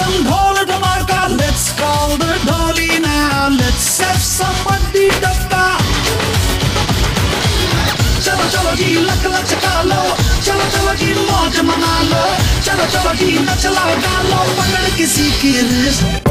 some Dhol Dhamarka. Let's call the Dholi now. Let's have some Maddi Dabba. चलो चलो जी luck luck चका लो चलो चलो जी मौज मना लो चलो चलो जी नचला डालो पकड़ किसी की रिस्क